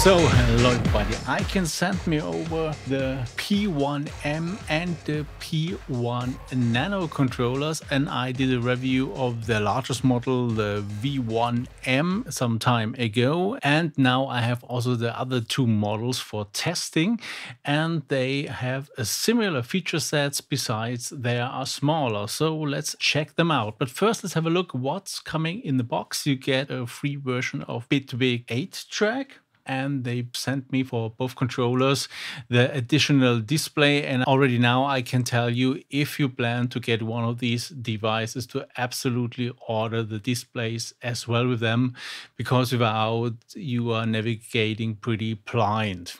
So, hello everybody. iCON send me over the P1M and the P1 Nano controllers, and I did a review of the largest model, the V1M, some time ago. And now I have also the other two models for testing, and they have a similar feature sets besides they are smaller. So let's check them out. But first, let's have a look what's coming in the box. You get a free version of Bitwig 8 track and they sent me for both controllers the additional display. And already now I can tell you if you plan to get one of these devices to absolutely order the displays as well with them, because without you are navigating pretty blind.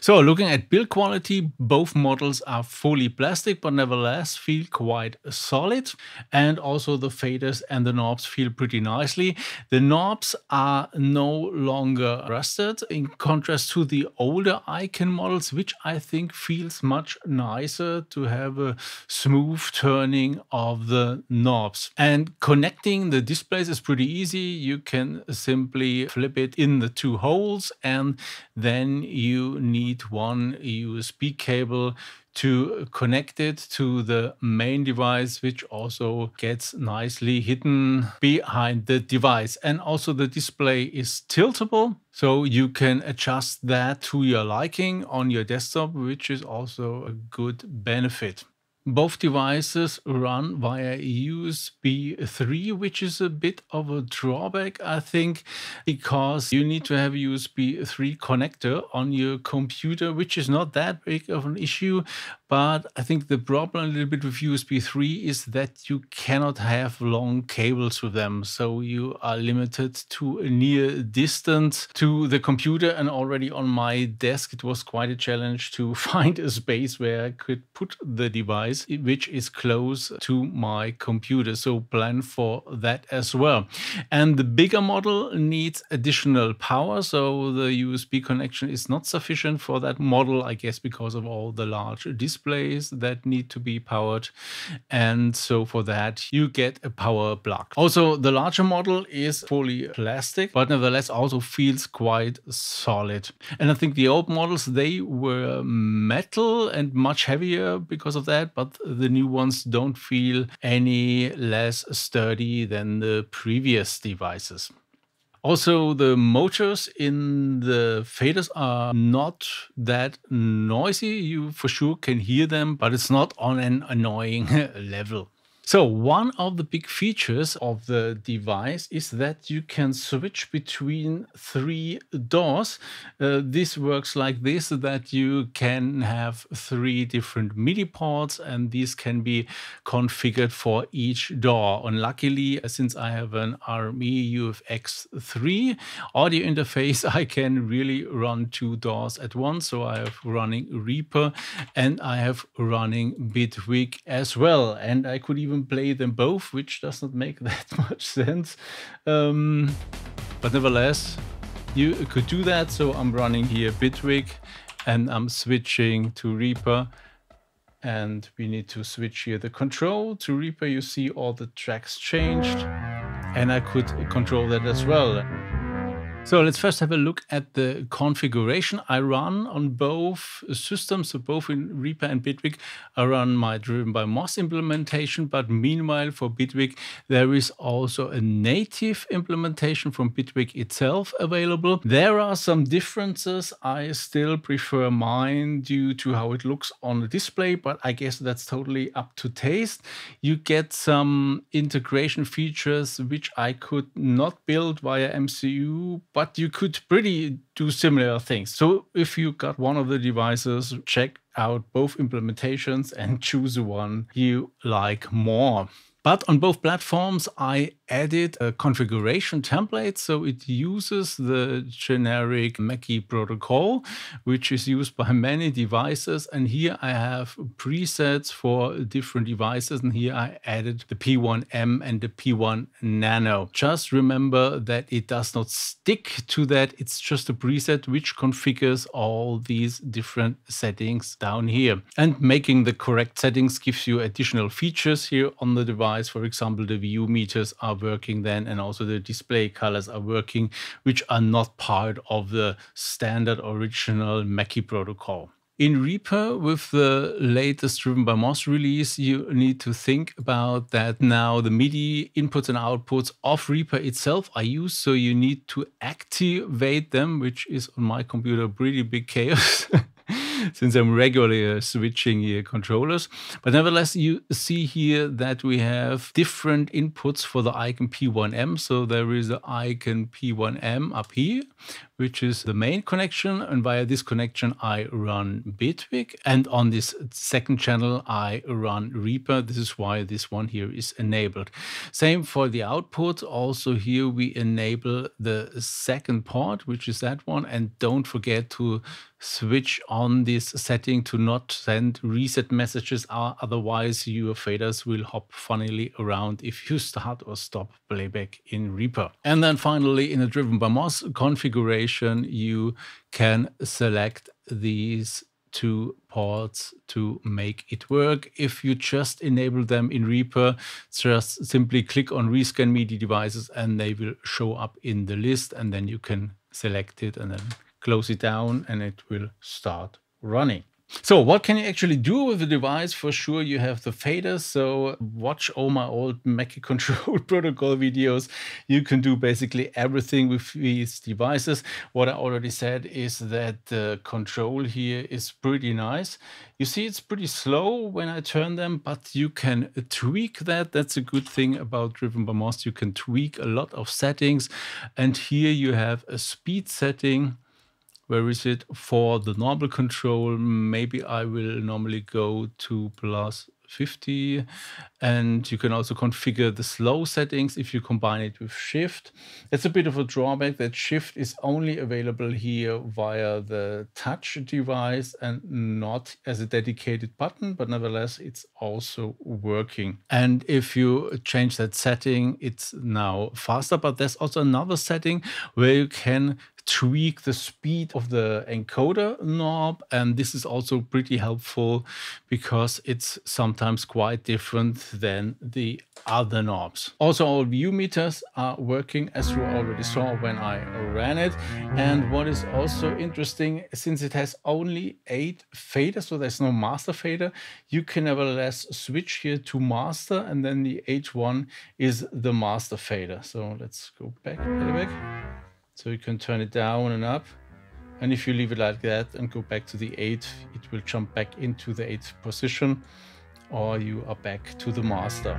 So looking at build quality, both models are fully plastic, but nevertheless feel quite solid. And also the faders and the knobs feel pretty nicely. The knobs are no longer rusted in contrast to the older Icon models, which I think feels much nicer to have a smooth turning of the knobs. And connecting the displays is pretty easy. You can simply flip it in the two holes and then you need one USB cable to connect it to the main device, which also gets nicely hidden behind the device. And also the display is tiltable, so you can adjust that to your liking on your desktop, which is also a good benefit. Both devices run via USB 3, which is a bit of a drawback, I think, because you need to have a USB 3 connector on your computer, which is not that big of an issue. But I think the problem a little bit with USB 3 is that you cannot have long cables with them. So you are limited to a near distance to the computer. And already on my desk, it was quite a challenge to find a space where I could put the device which is close to my computer. So plan for that as well. And the bigger model needs additional power. So the USB connection is not sufficient for that model, I guess, because of all the large displays that need to be powered. And so for that, you get a power block. Also, the larger model is fully plastic, but nevertheless also feels quite solid. And I think the old models, they were metal and much heavier because of that, but but the new ones don't feel any less sturdy than the previous devices. Also, the motors in the faders are not that noisy. You for sure can hear them, but it's not on an annoying level. So one of the big features of the device is that you can switch between three DAWs. Uh, this works like this, that you can have three different MIDI ports and these can be configured for each DAW. And luckily, since I have an RME UFX3 audio interface, I can really run two DAWs at once. So I have running Reaper and I have running Bitwig as well. And I could even even play them both, which does not make that much sense. Um, but nevertheless, you could do that. So I'm running here Bitwig and I'm switching to Reaper. And we need to switch here the control to Reaper. You see all the tracks changed. And I could control that as well. So let's first have a look at the configuration I run on both systems. So both in Reaper and Bitwig, I run my Driven by Moss implementation. But meanwhile, for Bitwig, there is also a native implementation from Bitwig itself available. There are some differences. I still prefer mine due to how it looks on the display, but I guess that's totally up to taste. You get some integration features which I could not build via MCU but you could pretty do similar things. So if you got one of the devices, check out both implementations and choose the one you like more. But on both platforms, I added a configuration template. So it uses the generic Mackie protocol, which is used by many devices. And here I have presets for different devices. And here I added the P1M and the P1 Nano. Just remember that it does not stick to that. It's just a preset which configures all these different settings down here. And making the correct settings gives you additional features here on the device For example, the VU meters are working then, and also the display colors are working, which are not part of the standard original Mackie protocol. In Reaper, with the latest Driven by Moss release, you need to think about that now the MIDI inputs and outputs of Reaper itself are used, so you need to activate them, which is on my computer pretty big chaos. since I'm regularly uh, switching here controllers. But nevertheless, you see here that we have different inputs for the icon P1M. So there is the icon P1M up here, which is the main connection. And via this connection, I run Bitwig. And on this second channel, I run Reaper. This is why this one here is enabled. Same for the output. Also here we enable the second port, which is that one. And don't forget to switch on this setting to not send reset messages. Uh, otherwise, your faders will hop funnily around if you start or stop playback in Reaper. And then finally, in a Driven by Moss configuration, you can select these two ports to make it work. If you just enable them in Reaper, just simply click on rescan MIDI devices and they will show up in the list and then you can select it and then close it down and it will start running. So what can you actually do with the device? For sure, you have the faders. So watch all my old Mackie Control Protocol videos. You can do basically everything with these devices. What I already said is that the control here is pretty nice. You see, it's pretty slow when I turn them, but you can tweak that. That's a good thing about Driven by Moss. You can tweak a lot of settings. And here you have a speed setting where is it? For the normal control maybe i will normally go to plus 50 and you can also configure the slow settings if you combine it with shift. It's a bit of a drawback that shift is only available here via the touch device and not as a dedicated button but nevertheless it's also working. And if you change that setting it's now faster. But there's also another setting where you can tweak the speed of the encoder knob. And this is also pretty helpful because it's sometimes quite different than the other knobs. Also, all VU meters are working as you already saw when I ran it. And what is also interesting, since it has only eight faders, so there's no master fader, you can nevertheless switch here to master and then the H1 is the master fader. So let's go back, back. So you can turn it down and up. And if you leave it like that and go back to the 8th, it will jump back into the 8th position or you are back to the master.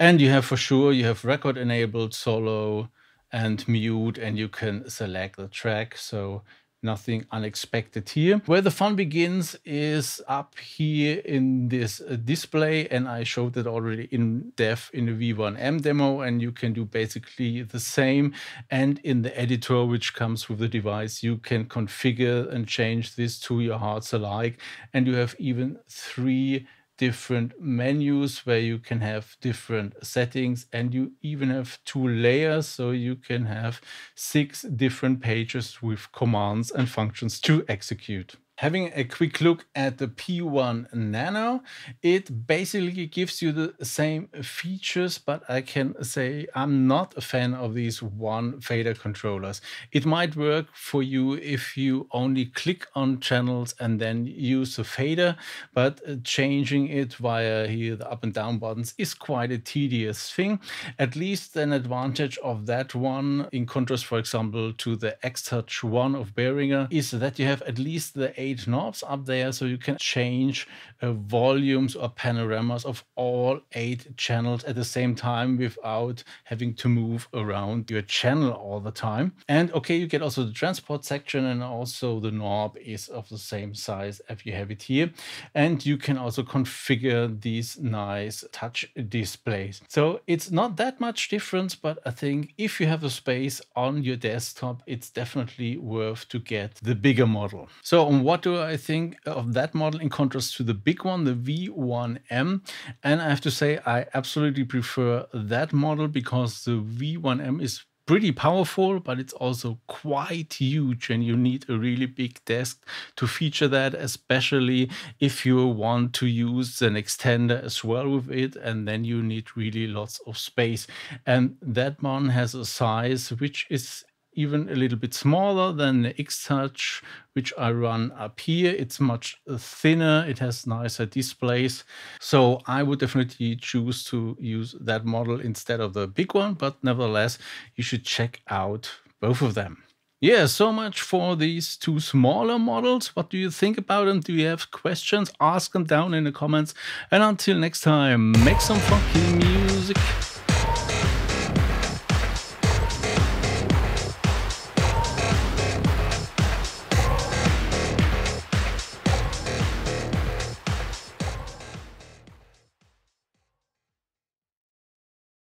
And you have for sure, you have record enabled solo and mute and you can select the track. So nothing unexpected here. Where the fun begins is up here in this uh, display and I showed it already in depth in the V1M demo and you can do basically the same and in the editor which comes with the device you can configure and change this to your heart's alike and you have even three different menus where you can have different settings and you even have two layers so you can have six different pages with commands and functions to execute having a quick look at the P1 Nano, it basically gives you the same features, but I can say I'm not a fan of these one fader controllers. It might work for you if you only click on channels and then use the fader, but uh, changing it via here the up and down buttons is quite a tedious thing. At least an advantage of that one, in contrast, for example, to the X-Touch one of Behringer, is that you have at least the eight knobs up there so you can change uh, volumes or panoramas of all eight channels at the same time without having to move around your channel all the time. And okay, you get also the transport section and also the knob is of the same size if you have it here. And you can also configure these nice touch displays. So it's not that much difference, but I think if you have a space on your desktop, it's definitely worth to get the bigger model. So on what do I think of that model in contrast to the big one, the V1M. And I have to say, I absolutely prefer that model because the V1M is pretty powerful, but it's also quite huge and you need a really big desk to feature that, especially if you want to use an extender as well with it, and then you need really lots of space. And that one has a size which is even a little bit smaller than the X-Touch, which I run up here. It's much uh, thinner, it has nicer displays. So I would definitely choose to use that model instead of the big one, but nevertheless, you should check out both of them. Yeah, so much for these two smaller models. What do you think about them? Do you have questions? Ask them down in the comments. And until next time, make some funky music.